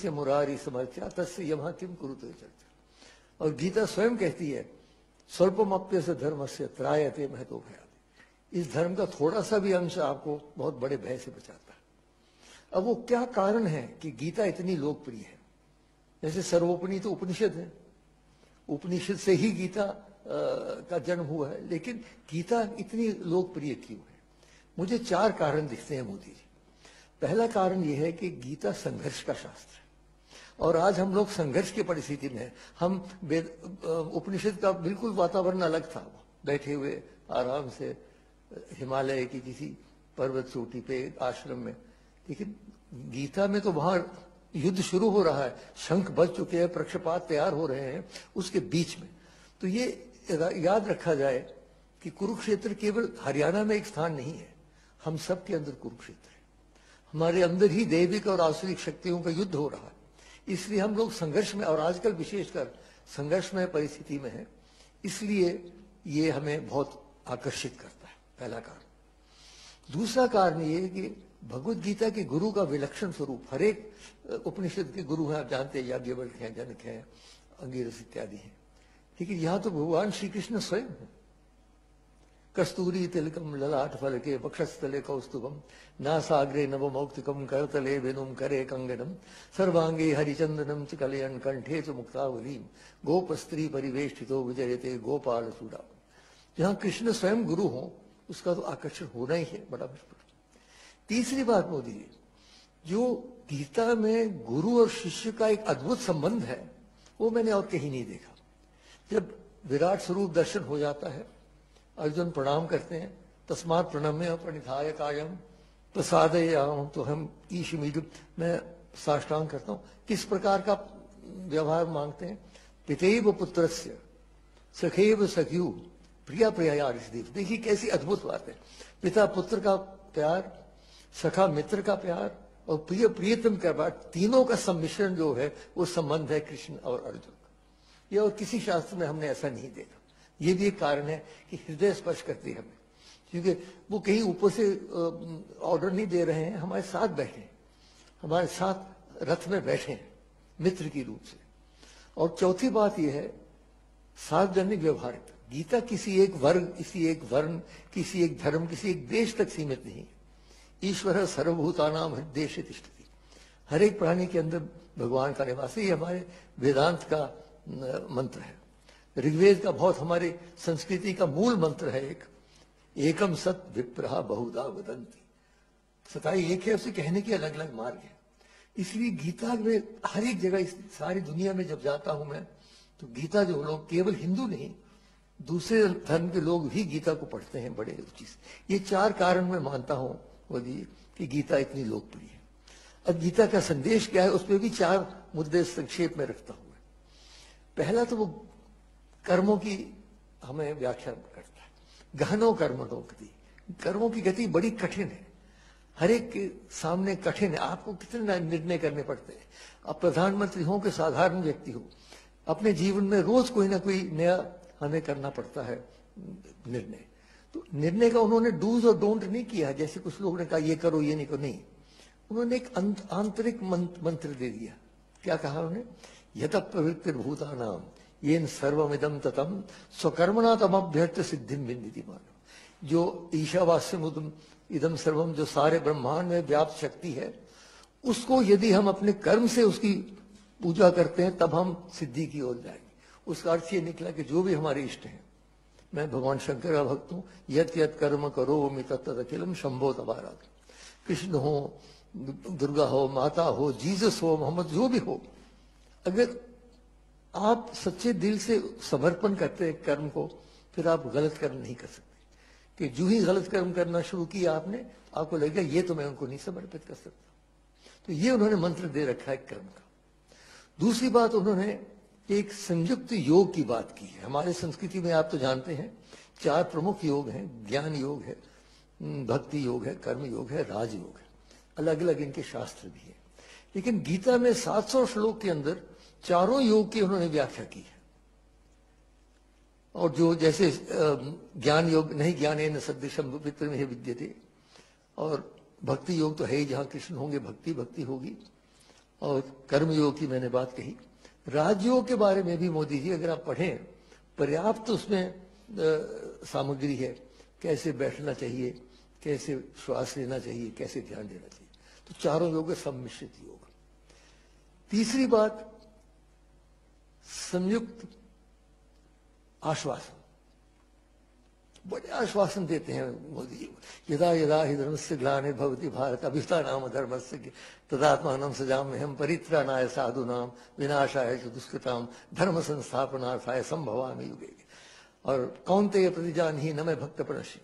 से मुरारी समर्चा तस्य यमा किम कुरुते चर्चा। और गीता स्वयं कहती है स्वल्पमप्य से धर्म से त्रायते महत्व भया इस धर्म का थोड़ा सा भी अंश आपको बहुत बड़े भय से बचाता है। अब वो क्या कारण है कि गीता इतनी लोकप्रिय है? जैसे सर्वोपनीत तो उपनिषद है। उपनिषद से ही गीता आ, का जन्म हुआ है लेकिन गीता इतनी लोकप्रिय क्यों है? मुझे चार कारण दिखते हैं मोदी जी। पहला कारण यह है कि गीता संघर्ष का शास्त्र है। और आज हम लोग संघर्ष की परिस्थिति में हम उपनिषद का बिल्कुल वातावरण अलग था। बैठे हुए आराम से, हिमालय की किसी पर्वत चोटी पे आश्रम में। लेकिन गीता में तो वहाँ युद्ध शुरू हो रहा है। शंख बज चुके हैं, प्रक्षपात तैयार हो रहे हैं उसके बीच में। तो ये याद रखा जाए कि कुरुक्षेत्र केवल हरियाणा में एक स्थान नहीं है। हम सबके अंदर कुरुक्षेत्र है। हमारे अंदर ही दैविक और आसुरिक शक्तियों का युद्ध हो रहा है। इसलिए हम लोग संघर्ष में, और आजकल विशेषकर संघर्ष में परिस्थिति में है, इसलिए ये हमें बहुत आकर्षित करता है, पहला कारण। दूसरा कारण ये कि भगवत गीता के गुरु का विलक्षण स्वरूप हरेक उपनिषद के गुरु हैं, आप जानते हैं, याज्ञवल्क हैं, जनक हैं, अंगिरस इत्यादि हैं। लेकिन यहाँ तो भगवान श्री कृष्ण स्वयं है। कस्तूरी तिलकम ललाट फल के वक्षस्थले कौस्तुभम, नासाग्रे नव मौक्तिकम करतले वेनुम करे कंगनम, सर्वांगे हरिचंदनम च कंठे च मुक्तावलीम गोप स्त्री परिवेष्टितो विजयते गोपाल चूड़ा जहाँ कृष्ण स्वयं गुरु हो, उसका तो आकर्षण होना ही है, बड़ा तीसरी बात मोदी जी, जो गीता में गुरु और शिष्य का एक अद्भुत संबंध है, वो मैंने और कहीं नहीं देखा। जब विराट स्वरूप दर्शन हो जाता है अर्जुन प्रणाम करते हैं। तस्मात प्रणम्य प्रणिधाय कायम। प्रसाद तो हम ईश मैं साष्टांग करता हूँ। किस प्रकार का व्यवहार मांगते हैं? पितेव पुत्र सखेव सख्यू, प्रिया प्रिया देखिए कैसी अद्भुत बात है। पिता पुत्र का प्यार, सखा मित्र का प्यार और प्रिय प्रियतम का प्यार, तीनों का सम्मिश्रण जो है, वो संबंध है कृष्ण और अर्जुन का। ये और किसी शास्त्र में हमने ऐसा नहीं देखा। ये भी एक कारण है कि हृदय स्पर्श करती है हमें। क्योंकि वो कहीं ऊपर से ऑर्डर नहीं दे रहे हैं, हमारे साथ बैठे हमारे साथ रथ में बैठे हैं, मित्र की रूप से। और चौथी बात यह है, सार्वजनिक व्यवहारिक गीता किसी एक वर्ग, किसी एक वर्ण, किसी एक धर्म, किसी एक देश तक सीमित नहीं है। ईश्वर सर्वभूतानाम हृदय से तिष्ठती। हर एक प्राणी के अंदर भगवान का निवास ये हमारे वेदांत का मंत्र है। ऋग्वेद का बहुत हमारे संस्कृति का मूल मंत्र है एक। एकम सत विप्रहा बहुधा वदंती। सताई एक है, उसे कहने के अलग अलग मार्ग है। इसलिए गीता में हर एक जगह इस सारी दुनिया में जब जाता हूँ मैं तो गीता जो लोग केवल हिंदू नहीं, दूसरे धर्म के लोग भी गीता को पढ़ते हैं बड़े रुचि से। ये चार कारण मैं मानता हूँ मोदी कि गीता इतनी लोकप्रिय है। अब गीता का संदेश क्या है, उसमें भी चार मुद्दे संक्षेप में रखता हूँ पहला तो वो कर्मों की हमें व्याख्या करता है। गहनो कर्मणों गति कर्मों की गति बड़ी कठिन है। हर एक के सामने कठिन है। आपको कितने निर्णय करने पड़ते हैं। अब प्रधानमंत्री हो कि साधारण व्यक्ति हो, अपने जीवन में रोज कोई ना कोई नया हमें करना पड़ता है निर्णय। तो निर्णय का उन्होंने डूज और डोंट नहीं किया। जैसे कुछ लोगों ने कहा, ये करो, ये नहीं करो। नहीं। उन्होंने एक आंतरिक मंत्र दे दिया। क्या कहा उन्होंने यथ प्रवृत्ति भूता नाम ये सर्वमिदम ततम स्वकर्मणा तम अभ्यर्थ सिद्धि बिंदी मानो जो ईशावास्य मुदम इदम सर्वम जो सारे ब्रह्मांड में व्याप्त शक्ति है, उसको यदि हम अपने कर्म से उसकी पूजा करते हैं, तब हम सिद्धि की ओर जाएँगे। उसका अर्थ ये निकला कि जो भी हमारे इष्ट हैं, मैं भगवान शंकर का भक्त हूँ, यत यत कर्म करो मी तत्त अखिलम शंभो तबारा कृष्ण हो, दुर्गा हो, माता हो, जीसस हो, मोहम्मद, जो भी हो, अगर आप सच्चे दिल से समर्पण करते हैं कर्म को, फिर आप गलत कर्म नहीं कर सकते। कि जो ही गलत कर्म करना शुरू किया आपने, आपको लगेगा, ये तो मैं उनको नहीं समर्पित कर सकता। तो ये उन्होंने मंत्र दे रखा है कर्म का। दूसरी बात, उन्होंने एक संयुक्त योग की बात की है। हमारे संस्कृति में आप तो जानते हैं, चार प्रमुख योग हैं। ज्ञान योग है भक्ति योग है, कर्म योग है, राजयोग है। अलग अलग इनके शास्त्र भी है। लेकिन गीता में 700 श्लोक के अंदर चारों योग की उन्होंने व्याख्या की है। और जो जैसे ज्ञान योग, नहीं ज्ञान है, न सदृशम वित्र में विद्य थे और भक्ति योग तो है ही, जहाँ कृष्ण होंगे, भक्ति भक्ति होगी। और कर्मयोग की मैंने बात कही। राजयोग के बारे में भी मोदी जी, अगर आप पढ़ें, पर्याप्त तो उसमें सामग्री है। कैसे बैठना चाहिए, कैसे श्वास लेना चाहिए, कैसे ध्यान देना चाहिए। तो चारों योग सम्मिश्रित योग। तीसरी बात संयुक्त आश्वासन। बड़े आश्वासन देते हैं मोदी जी। यदा यदा ही धर्म से ग्लाने भवती भारत अभिता नाम धर्म से तदात्मान सजाम में हम परित्राणाय साधु नाम विनाशाय दुष्कृताम धर्म संस्थापनार्थाय संभवामी युगे। और कौन ते प्रतिजान ही न मैं भक्त प्रणशी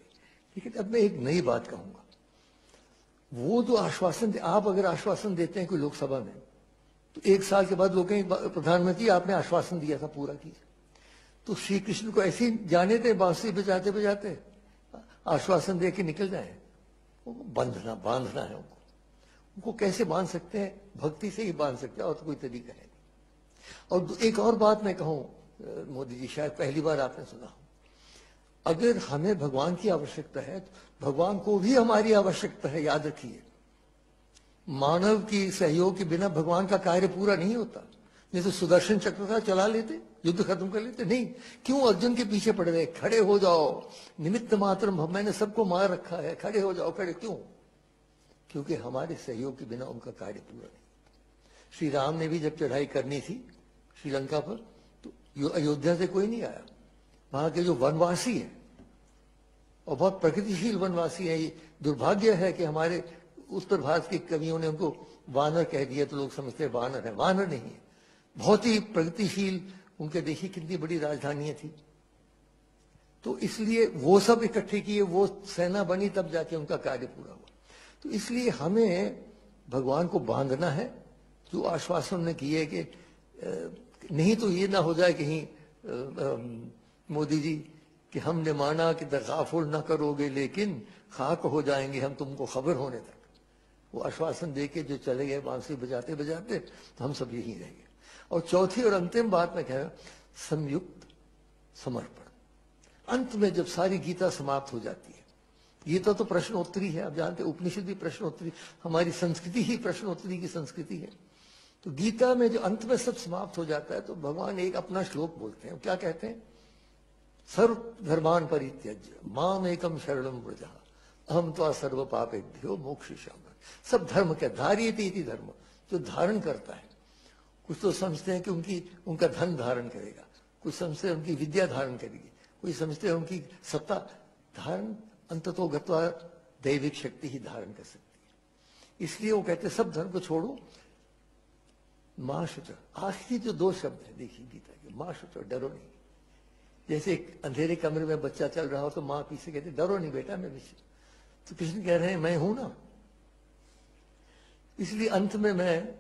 लेकिन अब मैं एक नई बात कहूँगा। वो जो आश्वासन आप अगर आश्वासन देते हैं कोई लोकसभा में एक साल के बाद लोग प्रधानमंत्री, आपने आश्वासन दिया था पूरा कीजिए तो श्री कृष्ण को ऐसे जाने थे, बांसुरी बजाते बजाते, आश्वासन दे के निकल जाए। बंधना, बांधना है उनको। उनको कैसे बाँध सकते हैं? भक्ति से ही बाँध सकते हैं, और तो कोई तरीका है और एक और बात मैं कहूँ मोदी जी, शायद पहली बार आपने सुना अगर हमें भगवान की आवश्यकता है तो भगवान को भी हमारी आवश्यकता है, याद रखिए। मानव की सहयोग के बिना भगवान का कार्य पूरा नहीं होता। नहीं तो सुदर्शन चक्र था, चला लेते, युद्ध खत्म कर लेते। नहीं, क्यों अर्जुन के पीछे पड़ गए खड़े हो जाओ। निमित्त मात्र मैंने सबको मार रखा है। खड़े हो जाओ। खड़े क्यों? क्योंकि हमारे सहयोग के बिना उनका कार्य पूरा नहीं। श्री राम ने भी जब चढ़ाई करनी थी श्रीलंका पर तो अयोध्या से कोई नहीं आया। वहाँ के जो वनवासी है, और बहुत प्रगतिशील वनवासी है, ये दुर्भाग्य है कि हमारे उत्तर भारत के कवियों ने उनको वानर कह दिया तो लोग समझते वानर है। वानर नहीं है। बहुत ही प्रगतिशील, उनके देखिए कितनी बड़ी राजधानियाँ थी। तो इसलिए वो सब इकट्ठे किए, वो सेना बनी, तब जाके उनका कार्य पूरा हुआ। तो इसलिए हमें भगवान को बांधना है। जो आश्वासन ने किए कि नहीं तो ये ना हो जाए कहीं मोदी जी, कि हमने माना कि दरखाफुल ना करोगे, लेकिन खाक हो जाएँगे, हम तुमको खबर होने तक। वो आश्वासन दे के जो चले गए बांसुरी बजाते बजाते तो हम सब यही रहेंगे और चौथी और अंतिम बात मैं कह रहा संयुक्त समर्पण। अंत में जब सारी गीता समाप्त हो जाती है गीता तो प्रश्नोत्तरी है, आप जानते उपनिषद भी प्रश्नोत्तरी, हमारी संस्कृति ही प्रश्नोत्तरी की संस्कृति है। तो गीता में जो अंत में सब समाप्त हो जाता है तो भगवान एक अपना श्लोक बोलते हैं। क्या कहते हैं? सर्व धर्मान परित्यज माम एकम शरणम ब्रजा अहम तो सर्व पापेभ्यो मोक्ष सब धर्म क्या धारिय धर्म, जो धारण करता है। कुछ तो समझते हैं कि उनकी, उनका धन धारण करेगा, कुछ समझते हैं उनकी विद्या धारण करेगी कोई समझते हैं उनकी सत्ता धारण, अंततो गत्वा दैविक शक्ति ही धारण कर सकती है। इसलिए वो कहते सब धर्म को छोड़ो। माँ शुच आखिरी जो दो शब्द है, देखिए गीता के माँ शुच डरो नहीं जैसे एक अंधेरे कमरे में बच्चा चल रहा हो तो माँ पीछे कहते डरो नहीं बेटा, मैं पीछे। तो कृष्ण कह रहे हैं, मैं हूँ ना। इसलिए अंत में मैं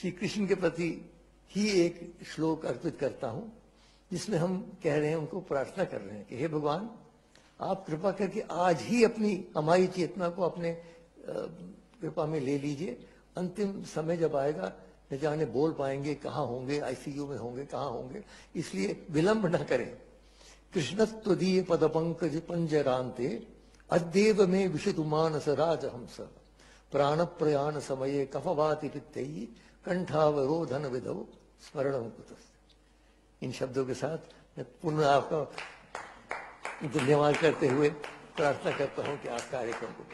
श्री कृष्ण के प्रति ही एक श्लोक अर्पित करता हूँ, जिसमें हम कह रहे हैं, उनको प्रार्थना कर रहे हैं कि, हे भगवान, आप कृपा करके आज ही अपनी हमारी चेतना को अपने कृपा में ले लीजिए। अंतिम समय जब आएगा, न जाने बोल पाएँगे, कहाँ होंगे आईसीयू में होंगे, कहाँ होंगे। इसलिए विलंब न करें। कृष्णत्व कृष्णत्वीय पद पंकज पंजरांते अद्यव में विषितुमानस राजहंस प्राण प्रयाण समय कफवाति पित्तई कंठावरोधन विधो स्मरण इन शब्दों के साथ मैं पुनः आपका धन्यवाद करते हुए प्रार्थना करता हूँ कि आप कार्यक्रम को